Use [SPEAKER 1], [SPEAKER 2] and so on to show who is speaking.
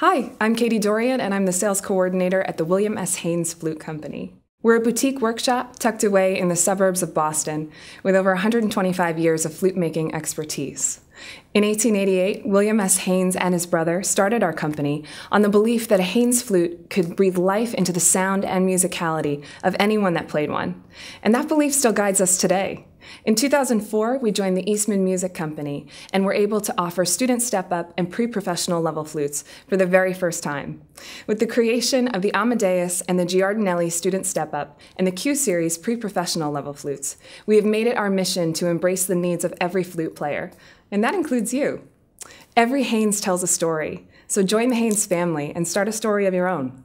[SPEAKER 1] Hi, I'm Katie Dorian, and I'm the sales coordinator at the William S. Haynes Flute Company. We're a boutique workshop tucked away in the suburbs of Boston with over 125 years of flute making expertise. In 1888, William S. Haynes and his brother started our company on the belief that a Haynes flute could breathe life into the sound and musicality of anyone that played one. And that belief still guides us today. In 2004, we joined the Eastman Music Company and were able to offer student step up and pre professional level flutes for the very first time. With the creation of the Amadeus and the Giardinelli student step up and the Q Series pre professional level flutes, we have made it our mission to embrace the needs of every flute player, and that includes you. Every Haynes tells a story, so join the Haynes family and start a story of your own.